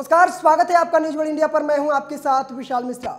नमस्कार, स्वागत है आपका न्यूज़ वर्ल्ड इंडिया पर। मैं हूँ आपके साथ विशाल मिश्रा।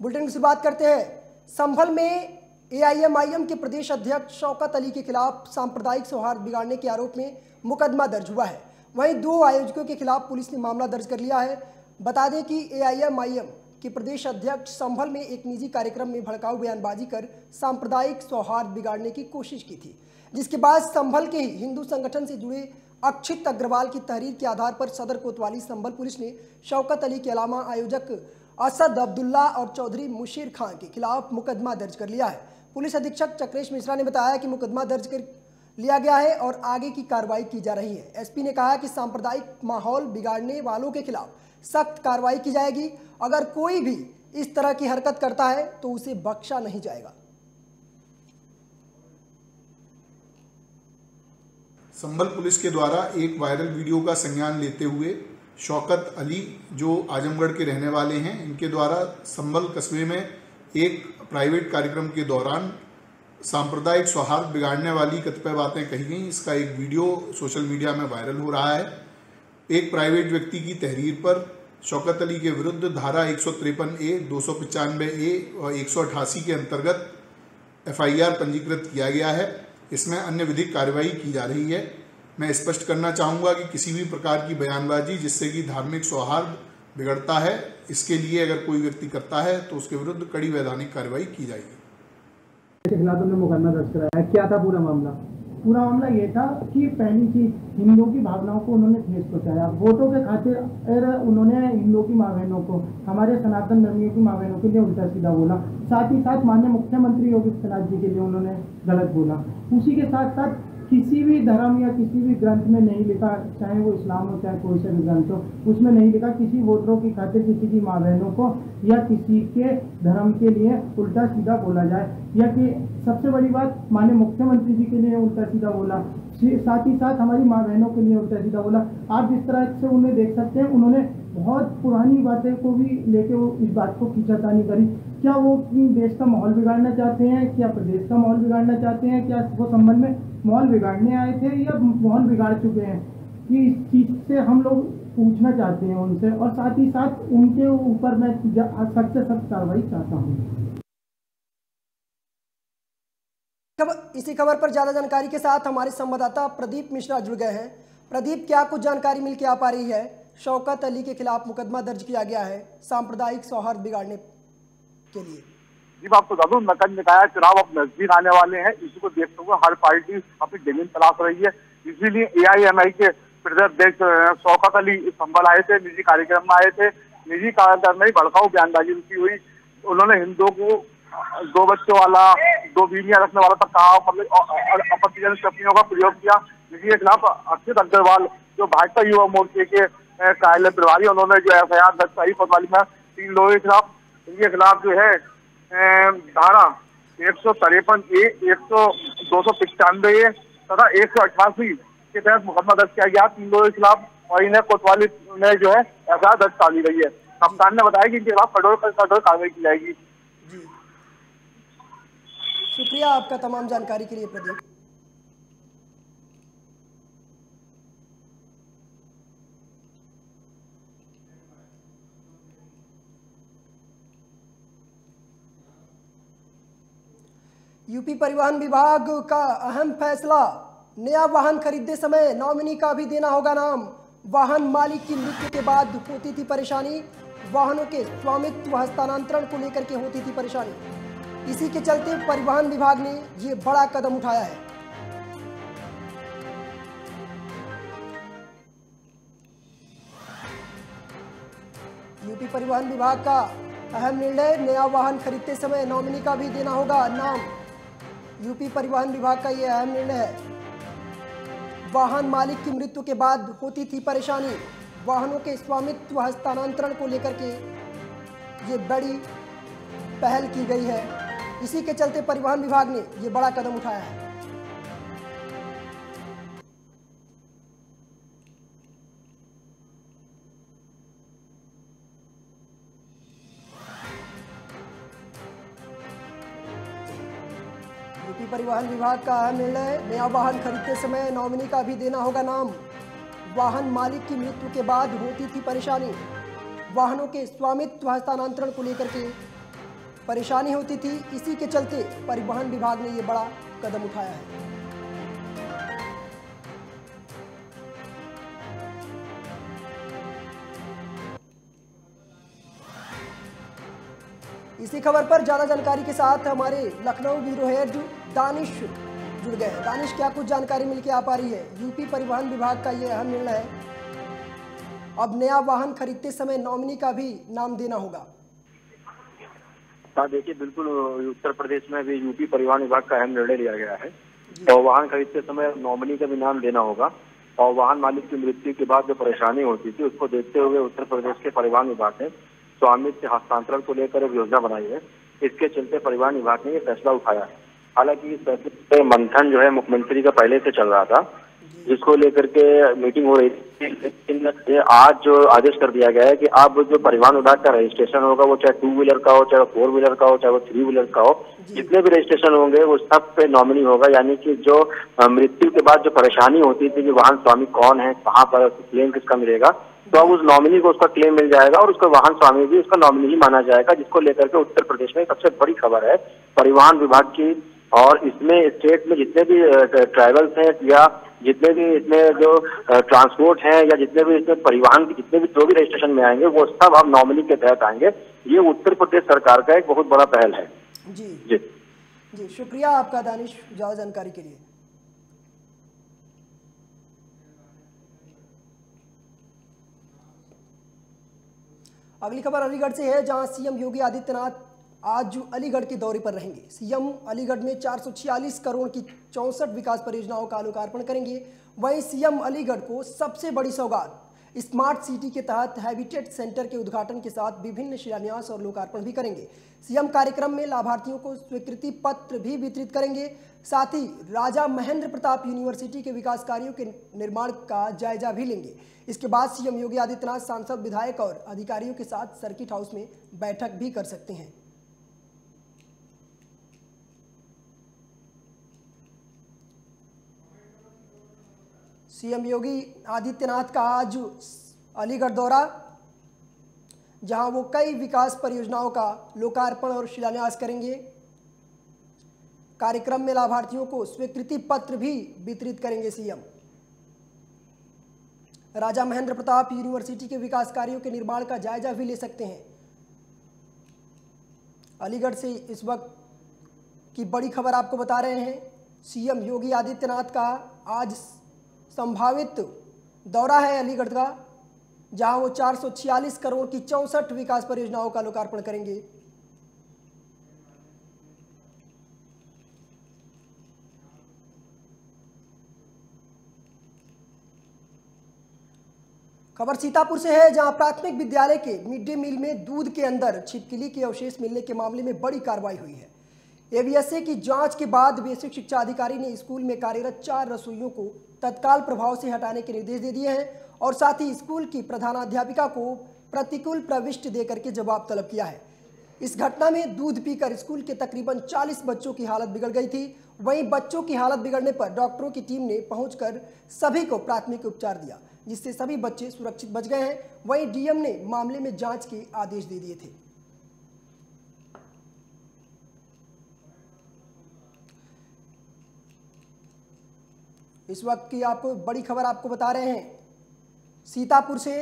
बुलेटिन से बात करते हैं। संभल में एआईएमआईएम के प्रदेश अध्यक्ष शौकत अली के खिलाफ सांप्रदायिक सौहार्द बिगाड़ने के आरोप में मुकदमा दर्ज हुआ है। वहीं दो आयोजकों के खिलाफ पुलिस ने मामला दर्ज कर लिया है। बता दें कि एआईएमआईएम के प्रदेश अध्यक्ष संभल में एक निजी कार्यक्रम में भड़काऊ बयानबाजी कर सांप्रदायिक सौहार्द बिगाड़ने की कोशिश की थी। जिसके बाद संभल के हिंदू संगठन से जुड़े अक्षित अग्रवाल की तहरीर के आधार पर सदर कोतवाली संभल पुलिस ने शौकत अली के अलावा आयोजक असद अब्दुल्ला और चौधरी मुशीर खान के खिलाफ मुकदमा दर्ज कर लिया है। पुलिस अधीक्षक चक्रेश मिश्रा ने बताया कि मुकदमा दर्ज कर लिया गया है और आगे की कार्रवाई की जा रही है। एसपी ने कहा कि सांप्रदायिक माहौल बिगाड़ने वालों के खिलाफ सख्त कार्रवाई की जाएगी। अगर कोई भी इस तरह की हरकत करता है तो उसे बख्शा नहीं जाएगा। संभल पुलिस के द्वारा एक वायरल वीडियो का संज्ञान लेते हुए शौकत अली, जो आजमगढ़ के रहने वाले हैं, इनके द्वारा संभल कस्बे में एक प्राइवेट कार्यक्रम के दौरान सांप्रदायिक सौहार्द बिगाड़ने वाली कतिपय बातें कही गई। इसका एक वीडियो सोशल मीडिया में वायरल हो रहा है। एक प्राइवेट व्यक्ति की तहरीर पर शौकत अली के विरुद्ध धारा एक सौ तिरपन ए, दो ए और एक सौ अठासी के अंतर्गत एफआईआर पंजीकृत किया गया है। इसमें अन्य विधिक कार्यवाही की जा रही है। मैं स्पष्ट करना चाहूँगा कि किसी भी प्रकार की बयानबाजी जिससे कि धार्मिक सौहार्द बिगड़ता है, इसके लिए अगर कोई व्यक्ति करता है तो उसके विरुद्ध कड़ी वैधानिक कार्रवाई की जाएगी। मुकदमा दर्ज कराया? क्या था पूरा मामला? पूरा मामला ये था कि पहली चीज़ हिंदुओं की भावनाओं को उन्होंने ठेस पहुँचाया। वोटों के खातिर उन्होंने हिंदुओं की माँ बहनों को, हमारे सनातन धर्मियों की माँ बहनों के लिए उल्टा सीधा बोला। साथ ही साथ माननीय मुख्यमंत्री योगी आदित्यनाथ जी के लिए उन्होंने गलत बोला। उसी के साथ साथ किसी भी धर्म या किसी भी ग्रंथ में नहीं लिखा, चाहे वो इस्लाम हो, चाहे कोई सा भी ग्रंथ हो, उसमें नहीं लिखा किसी वोटरों की खातिर, किसी की माँ बहनों को, या किसी के धर्म के लिए उल्टा सीधा बोला जाए। या कि सबसे बड़ी बात माने मुख्यमंत्री जी के लिए उल्टा सीधा बोला साथ ही साथ हमारी माँ बहनों के लिए उल्टा सीधा बोला। आप जिस तरह से उन्हें देख सकते हैं, उन्होंने बहुत पुरानी बातें को भी लेके वो इस बात को खींचातानी करी। क्या वो देश का माहौल बिगाड़ना चाहते हैं, क्या प्रदेश का माहौल बिगाड़ना चाहते हैं, क्या वो संबंध में माहौल बिगाड़ने आए थे, या माहौल बिगाड़ चुके हैं, कि इस चीज़ से हम लोग पूछना चाहते हैं उनसे, और साथ ही साथ उनके ऊपर मैं सख्त से सख्त कार्रवाई चाहता हूँ। इसी खबर पर ज़्यादा जानकारी के साथ हमारे संवाददाता प्रदीप मिश्रा जुड़ गए हैं। प्रदीप, क्या कुछ जानकारी मिल के आ पा रही है? शौकत अली के खिलाफ मुकदमा दर्ज किया गया है, सांप्रदायिक सौहार्द बिगाड़ने के लिए। जी, मैं आपको बता नकद निकाय, चुनाव अब नज़दीक आने वाले हैं। इसी को देखते हुए हर पार्टी अपनी ज़मीन तलाश रही है। इसीलिए ए आई एम आई के प्रदेश शौकत अली संभल आए थे, निजी कार्यक्रम में आए थे। निजी कार्यक्रम में भड़काऊ बयानबाजी उनकी हुई। उन्होंने हिंदुओं को दो बच्चों वाला, दो बीवियाँ रखने वाला तक कहा मतलब आपत्तिजनक शब्दियों का प्रयोग किया। जिसके के खिलाफ अक्षित अग्रवाल, जो भाजपा युवा मोर्चे के कार्यालय प्रभारी, उन्होंने जो एफ़ आई आर दर्ज कराई कोतवाली में तीन लोगों के खिलाफ। इनके खिलाफ जो है धारा एक सौ तिरपन, ए एक सौ दो सौ पचानवे ए तथा एक सौ अठासी के तहत मुकदमा दर्ज किया गया। तीन लोगों के खिलाफ और इन्हें कोतवाली में जो है एफआईआर आई आर दर्ज कर ली गई है। कप्तान ने बताया कि इनके खिलाफ कठोर कठोर कार्रवाई की जाएगी। शुक्रिया आपका तमाम जानकारी के लिए प्रदीप। यूपी परिवहन विभाग का अहम फैसला। नया वाहन खरीदते समय नॉमिनी का भी देना होगा नाम। वाहन मालिक की मृत्यु के बाद होती थी परेशानी। वाहनों के स्वामित्व हस्तांतरण को लेकर के होती थी परेशानी। इसी के चलते परिवहन विभाग ने ये बड़ा कदम उठाया है। यूपी परिवहन विभाग का अहम निर्णय, नया वाहन खरीदते समय नॉमिनी का भी देना होगा नाम। यूपी परिवहन विभाग का यह अहम निर्णय है। वाहन मालिक की मृत्यु के बाद होती थी परेशानी। वाहनों के स्वामित्व हस्तांतरण को लेकर के ये बड़ी पहल की गई है। इसी के चलते परिवहन विभाग ने ये बड़ा कदम उठाया है। यूपी परिवहन विभाग का अहम निर्णय, नया वाहन खरीदते समय नॉमिनी का भी देना होगा नाम। वाहन मालिक की मृत्यु के बाद होती थी परेशानी। वाहनों के स्वामित्व हस्तांतरण को लेकर के परेशानी होती थी। इसी के चलते परिवहन विभाग ने ये बड़ा कदम उठाया है। इसी खबर पर ज़्यादा जानकारी के साथ हमारे लखनऊ ब्यूरो हेड दानिश जुड़ गए हैं। दानिश क्या कुछ जानकारी मिलकर आ पा रही है? यूपी परिवहन विभाग का ये अहम निर्णय है। अब नया वाहन खरीदते समय नॉमिनी का भी नाम देना होगा। हाँ देखिए बिल्कुल उत्तर प्रदेश में भी यूपी परिवहन विभाग का अहम निर्णय लिया गया है। और वाहन खरीदते समय नॉमिनी का भी नाम देना होगा। और वाहन मालिक की मृत्यु के बाद जो परेशानी होती थी उसको देखते हुए उत्तर प्रदेश के परिवहन विभाग ने स्वामित्व हस्तांतरण को लेकर एक योजना बनाई है। इसके चलते परिवहन विभाग ने ये फैसला उठाया है। हालाँकि इस फैसले पे मंथन जो है मुख्यमंत्री का पहले से चल रहा था जिसको लेकर के मीटिंग हो रही थी लेकिन आज जो आदेश कर दिया गया है कि अब जो परिवहन विभाग का रजिस्ट्रेशन होगा वो चाहे टू व्हीलर का हो चाहे फोर व्हीलर का हो चाहे वो थ्री व्हीलर का हो जितने भी रजिस्ट्रेशन होंगे वो सब पे नॉमिनी होगा। यानी कि जो मृत्यु के बाद जो परेशानी होती थी कि वाहन स्वामी कौन है कहाँ पर क्लेम किसका मिलेगा तो अब उस नॉमिनी को उसका क्लेम मिल जाएगा और उसका वाहन स्वामी भी उसका नॉमिनी ही माना जाएगा जिसको लेकर के उत्तर प्रदेश में सबसे बड़ी खबर है। परिवहन विभाग की और इसमें स्टेट में जितने भी ट्रैवल्स हैं या जितने भी इसमें जो ट्रांसपोर्ट हैं या जितने भी इसमें परिवहन के जितने भी जो भी रजिस्ट्रेशन में आएँगे वो सब अब नॉमिनी के तहत आएँगे। ये उत्तर प्रदेश सरकार का एक बहुत बड़ा पहल है। जी। जी। जी शुक्रिया आपका दानिश ज़्यादा जानकारी के लिए। अगली खबर अलीगढ़ से है, जहाँ सीएम योगी आदित्यनाथ आज अलीगढ़ के दौरे पर रहेंगे। सीएम अलीगढ़ में 446 करोड़ की चौंसठ विकास परियोजनाओं का लोकार्पण करेंगे। वहीं सीएम अलीगढ़ को सबसे बड़ी सौगात स्मार्ट सिटी के तहत हैबिटेट सेंटर के उद्घाटन के साथ विभिन्न शिलान्यास और लोकार्पण भी करेंगे। सीएम कार्यक्रम में लाभार्थियों को स्वीकृति पत्र भी वितरित करेंगे। साथ ही राजा महेंद्र प्रताप यूनिवर्सिटी के विकास कार्यों के निर्माण का जायजा भी लेंगे। इसके बाद सीएम योगी आदित्यनाथ सांसद, विधायक और अधिकारियों के साथ सर्किट हाउस में बैठक भी कर सकते हैं। सीएम योगी आदित्यनाथ का आज अलीगढ़ दौरा, जहाँ वो कई विकास परियोजनाओं का लोकार्पण और शिलान्यास करेंगे। कार्यक्रम में लाभार्थियों को स्वीकृति पत्र भी वितरित करेंगे सीएम। राजा महेंद्र प्रताप यूनिवर्सिटी के विकास कार्यों के निर्माण का जायजा भी ले सकते हैं। अलीगढ़ से इस वक्त की बड़ी खबर आपको बता रहे हैं। सीएम योगी आदित्यनाथ का आज संभावित दौरा है अलीगढ़ का, जहाँ वो 446 करोड़ की चौंसठ विकास परियोजनाओं का लोकार्पण करेंगे। खबर सीतापुर से है, जहाँ प्राथमिक विद्यालय के मिड डे मील में दूध के अंदर छिपकली के अवशेष मिलने के मामले में बड़ी कार्रवाई हुई है। एवीएसए की जाँच के बाद बेसिक शिक्षा अधिकारी ने स्कूल में कार्यरत चार रसोइयों को तत्काल प्रभाव से हटाने के निर्देश दे दिए हैं और साथ ही स्कूल की प्रधानाध्यापिका को प्रतिकूल प्रविष्ट देकर के जवाब तलब किया है। इस घटना में दूध पीकर स्कूल के तकरीबन 40 बच्चों की हालत बिगड़ गई थी। वहीं बच्चों की हालत बिगड़ने पर डॉक्टरों की टीम ने पहुंचकर सभी को प्राथमिक उपचार दिया, जिससे सभी बच्चे सुरक्षित बच गए हैं। वहीं डीएम ने मामले में जाँच के आदेश दे दिए थे। इस वक्त की आपको बड़ी खबर आपको बता रहे हैं। सीतापुर से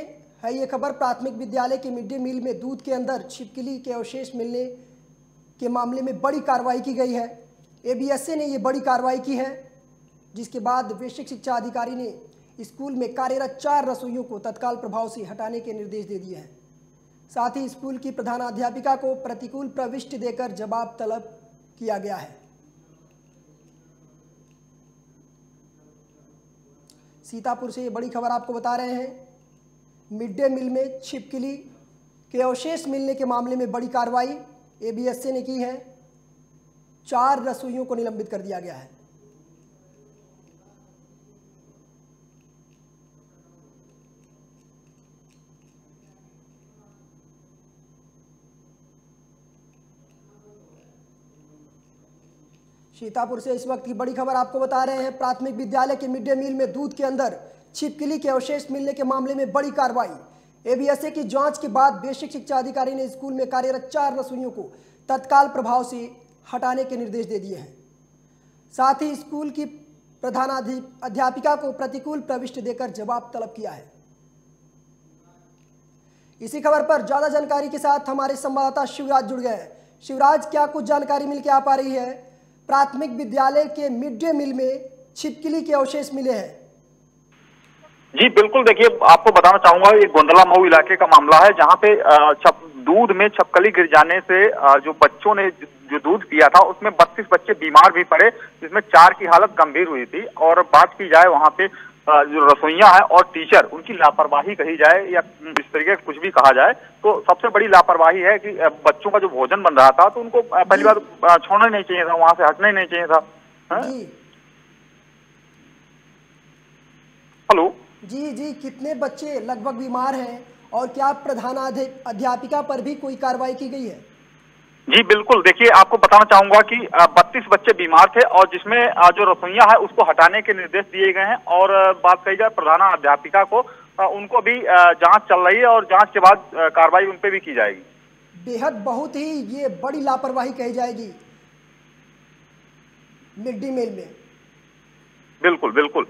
है ये खबर, प्राथमिक विद्यालय के मिड डे मील में दूध के अंदर छिपकली के अवशेष मिलने के मामले में बड़ी कार्रवाई की गई है। एबीएसए ने ये बड़ी कार्रवाई की है, जिसके बाद वैश्विक शिक्षा अधिकारी ने स्कूल में कार्यरत चार रसोइयों को तत्काल प्रभाव से हटाने के निर्देश दे दिए हैं। साथ ही स्कूल की प्रधानाध्यापिका को प्रतिकूल प्रविष्टि देकर जवाब तलब किया गया है। सीतापुर से ये बड़ी खबर आपको बता रहे हैं। मिड डे मील में छिपकली के अवशेष मिलने के मामले में बड़ी कार्रवाई एबीएसए ने की है। चार रसोइयों को निलंबित कर दिया गया है। सीतापुर से इस वक्त की बड़ी खबर आपको बता रहे हैं। प्राथमिक विद्यालय के मिड डे मील में दूध के अंदर छिपकली के अवशेष मिलने के मामले में बड़ी कार्रवाई। एबीएसए की जाँच के बाद बेसिक शिक्षा अधिकारी ने स्कूल में कार्यरत चार रसोइयों को तत्काल प्रभाव से हटाने के निर्देश दे दिए हैं। साथ ही स्कूल की प्रधानाध्यापिका को प्रतिकूल प्रविष्ट देकर जवाब तलब किया है। इसी खबर पर ज़्यादा जानकारी के साथ हमारे संवाददाता शिवराज जुड़ गए हैं। शिवराज, क्या कुछ जानकारी मिलकर आ पा रही है? प्राथमिक विद्यालय के मिड डे मील में छिपकली के अवशेष मिले हैं। जी बिल्कुल। देखिए आपको बताना चाहूँगा ये गोंदला मऊ इलाके का मामला है जहाँ पे छप, दूध में छपकली गिर जाने से जो बच्चों ने जो दूध पिया था उसमें बत्तीस बच्चे बीमार भी पड़े जिसमें चार की हालत गंभीर हुई थी। और बात की जाए वहाँ पे जो रसोइया है और टीचर उनकी लापरवाही कही जाए या इस तरीके कुछ भी कहा जाए तो सबसे बड़ी लापरवाही है कि बच्चों का जो भोजन बन रहा था तो उनको पहली बार छोड़ना नहीं चाहिए था वहाँ से हटना ही नहीं चाहिए था। हेलो? जी जी कितने बच्चे लगभग बीमार हैं और क्या प्रधान अध्यापिका पर भी कोई कार्रवाई की गई है? जी बिल्कुल। देखिए आपको बताना चाहूँगा कि बत्तीस बच्चे बीमार थे और जिसमें जो रसोइया है उसको हटाने के निर्देश दिए गए हैं और बात कही जाए प्रधान अध्यापिका को उनको भी जाँच चल रही है और जाँच के बाद कार्रवाई उन पर भी की जाएगी। बेहद बहुत ही ये बड़ी लापरवाही कही जाएगी मिड डे मील में। बिल्कुल बिल्कुल।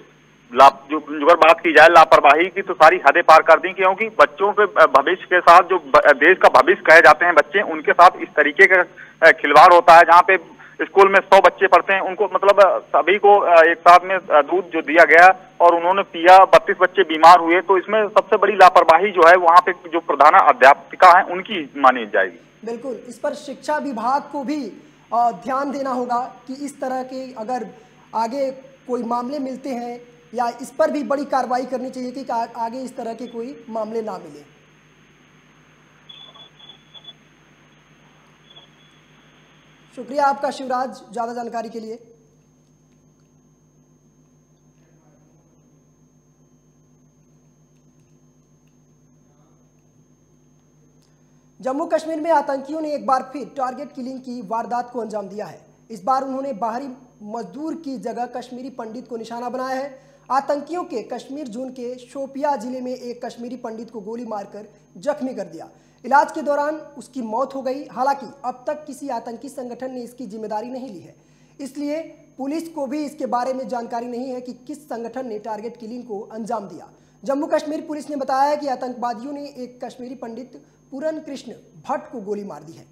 जो अगर बात की जाए लापरवाही की तो सारी हदें पार कर दी क्योंकि बच्चों के भविष्य के साथ जो देश का भविष्य कहे जाते हैं बच्चे, उनके साथ इस तरीके का खिलवाड़ होता है जहाँ पे स्कूल में सौ बच्चे पढ़ते हैं। उनको मतलब सभी को एक साथ में दूध जो दिया गया और उन्होंने पिया, बत्तीस बच्चे बीमार हुए तो इसमें सबसे बड़ी लापरवाही जो है वहाँ पे जो प्रधान अध्यापिका है, उनकी मानी जाएगी। बिल्कुल, इस पर शिक्षा विभाग को भी ध्यान देना होगा कि इस तरह के अगर आगे कोई मामले मिलते हैं या इस पर भी बड़ी कार्रवाई करनी चाहिए कि आगे इस तरह के कोई मामले ना मिले। शुक्रिया आपका शिवराज ज़्यादा जानकारी के लिए। जम्मू कश्मीर में आतंकियों ने एक बार फिर टारगेट किलिंग की वारदात को अंजाम दिया है। इस बार उन्होंने बाहरी मजदूर की जगह कश्मीरी पंडित को निशाना बनाया है। आतंकियों के कश्मीर जोन के शोपिया ज़िले में एक कश्मीरी पंडित को गोली मारकर जख्मी कर दिया। इलाज के दौरान उसकी मौत हो गई। हालाँकि अब तक किसी आतंकी संगठन ने इसकी ज़िम्मेदारी नहीं ली है। इसलिए पुलिस को भी इसके बारे में जानकारी नहीं है कि किस संगठन ने टारगेट किलिंग को अंजाम दिया। जम्मू कश्मीर पुलिस ने बताया कि आतंकवादियों ने एक कश्मीरी पंडित पूरन कृष्ण भट्ट को गोली मार दी है।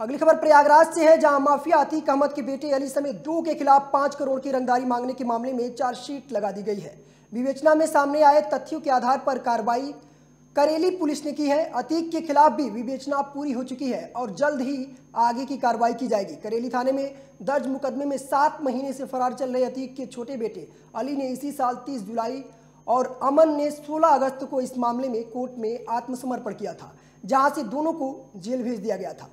अगली खबर, प्रयागराज से है जहाँ माफिया अतीक अहमद के बेटे अली समेत दो के खिलाफ पाँच करोड़ की रंगदारी मांगने के मामले में चार्जशीट लगा दी गई है। विवेचना में सामने आए तथ्यों के आधार पर कार्रवाई करेली पुलिस ने की है। अतीक के खिलाफ भी विवेचना पूरी हो चुकी है और जल्द ही आगे की कार्रवाई की जाएगी। करेली थाने में दर्ज मुकदमे में सात महीने से फरार चल रहे अतीक के छोटे बेटे अली ने इसी साल तीस जुलाई और अमन ने 16 अगस्त को इस मामले में कोर्ट में आत्मसमर्पण किया था, जहाँ से दोनों को जेल भेज दिया गया था।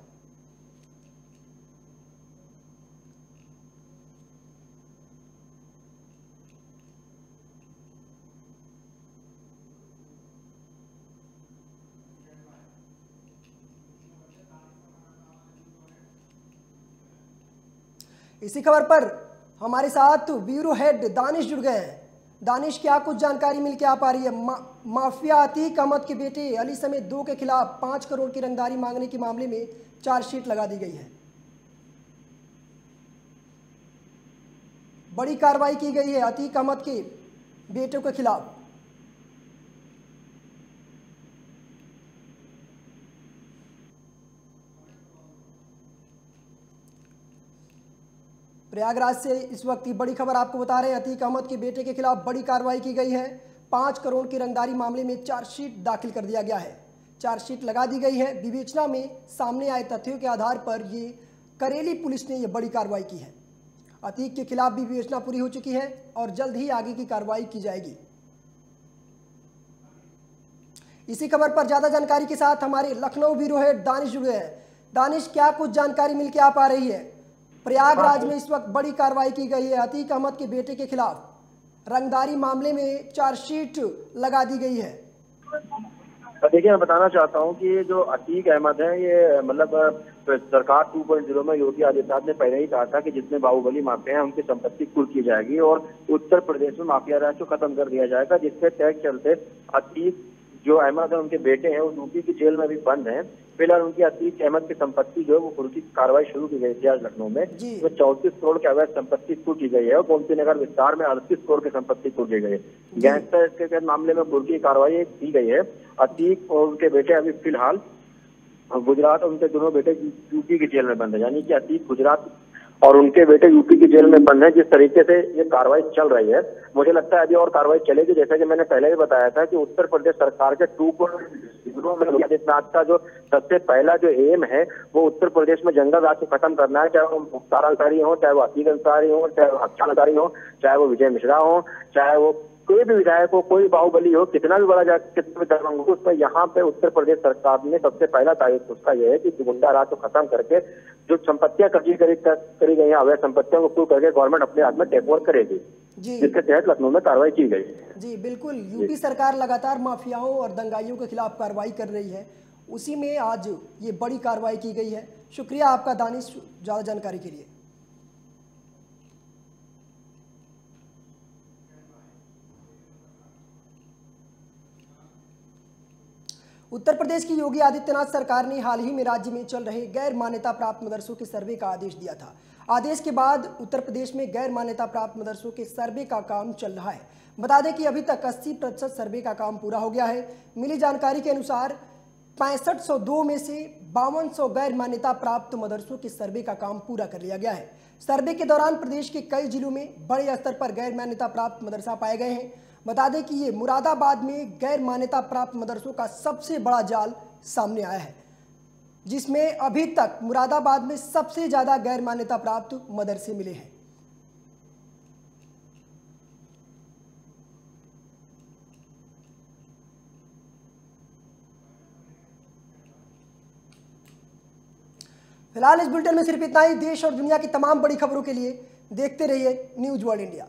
इसी खबर पर हमारे साथ ब्यूरो हेड दानिश जुड़ गए हैं। दानिश क्या कुछ जानकारी मिल के आ पा रही है? मा, माफिया अतीक अहमद के बेटे अली समेत दो के खिलाफ पाँच करोड़ की रंगदारी मांगने के मामले में चार्जशीट लगा दी गई है। बड़ी कार्रवाई की गई है अतीक अहमद के बेटों के खिलाफ। प्रयागराज से इस वक्त की बड़ी खबर आपको बता रहे हैं। अतीक अहमद के बेटे के खिलाफ बड़ी कार्रवाई की गई है। पाँच करोड़ की रंगदारी मामले में चार्जशीट दाखिल कर दिया गया है। चार्जशीट लगा दी गई है। विवेचना में सामने आए तथ्यों के आधार पर ये करेली पुलिस ने यह बड़ी कार्रवाई की है। अतीक के खिलाफ भी विवेचना पूरी हो चुकी है और जल्द ही आगे की कार्रवाई की जाएगी। इसी खबर पर ज़्यादा जानकारी के साथ हमारे लखनऊ ब्यूरो हेड दानिश जुड़े हैं। दानिश, क्या कुछ जानकारी मिलकर आप आ रही है? प्रयागराज में इस वक्त बड़ी कार्रवाई की गई है। अतीक अहमद के बेटे के खिलाफ रंगदारी मामले में चार्जशीट लगा दी गई है। देखिए मैं बताना चाहता हूँ कि ये जो अतीक अहमद है ये मतलब सरकार टू पॉइंट ज़ीरो में योगी आदित्यनाथ ने पहले ही कहा था कि जितने बाहुबली माफिया हैं उनकी संपत्ति कुल की जाएगी और उत्तर प्रदेश में माफिया राज को खत्म कर दिया जाएगा जिसके तहत चलते अतीक जो अहमद है उनके बेटे हैं वो यूपी की जेल में भी बंद हैं। फ़िलहाल उनकी अतीक अहमद की संपत्ति जो है वो कुर्की की कार्रवाई शुरू की गई थी आज लखनऊ में। तो चौंतीस करोड़ की अवैध संपत्ति कुर्क की गई है और गोमती नगर विस्तार में अड़तीस करोड़ की संपत्ति कुर्क की गई है। गैंगस्टर के मामले में कुर्की की कार्रवाई की गई है। अतीक और उनके बेटे अभी फ़िलहाल गुजरात और उनके दोनों बेटे यूपी की जेल में बंद है। यानी कि अतीक गुजरात और उनके बेटे यूपी की जेल में बंद है। जिस तरीके से ये कार्रवाई चल रही है, मुझे लगता है अभी और कार्रवाई चलेगी। जैसा कि मैंने पहले भी बताया था कि उत्तर प्रदेश सरकार के टू में आदित्यनाथ का जो सबसे पहला जो एम है, वो उत्तर प्रदेश में जंगल राज को खत्म करना है। चाहे वो मुख्तार अंसारी हो, चाहे वो अतीक अंसारी हो, चाहे वो हफ़्ता अंसारी हो, चाहे वो विजय मिश्रा हो, चाहे वो कोई भी विधायक हो कोई बाहुबली हो कितना भी बड़ा कितना भी दबंग हो उसमें यहाँ पे उत्तर प्रदेश सरकार ने सबसे पहला तारीख उसका यह है कि गुंडा राज को खत्म करके जो संपत्तियाँ कब्जी करी करी गई हैं अवैध संपत्तियों को पूर्ण करके गवर्नमेंट अपने हाथ में टेक ओवर करेगी। जिसके तहत लखनऊ में कार्रवाई की गई। जी बिल्कुल। यूपी सरकार लगातार माफियाओं और दंगाइयों के खिलाफ कार्रवाई कर रही है। उसी में आज ये बड़ी कार्रवाई की गई है। शुक्रिया आपका दानिश ज़्यादा जानकारी के लिए। उत्तर प्रदेश की योगी आदित्यनाथ सरकार ने हाल ही में राज्य में चल रहे गैर मान्यता प्राप्त मदरसों के सर्वे का आदेश दिया था। आदेश के बाद उत्तर प्रदेश में गैर मान्यता प्राप्त मदरसों के सर्वे का काम चल रहा है। बता दें कि अभी तक 80 प्रतिशत सर्वे का काम पूरा हो गया है। मिली जानकारी के अनुसार पैंसठ में से बावन गैर मान्यता प्राप्त मदरसों के सर्वे का काम पूरा कर लिया गया है। सर्वे के दौरान प्रदेश के कई जिलों में बड़े स्तर पर गैर मान्यता प्राप्त मदरसा पाए गए हैं। बता दें कि ये मुरादाबाद में गैर मान्यता प्राप्त मदरसों का सबसे बड़ा जाल सामने आया है, जिसमें अभी तक मुरादाबाद में सबसे ज़्यादा गैर मान्यता प्राप्त मदरसे मिले हैं। फ़िलहाल इस बुलेटिन में सिर्फ़ इतना ही। देश और दुनिया की तमाम बड़ी खबरों के लिए देखते रहिए न्यूज़ वर्ल्ड इंडिया।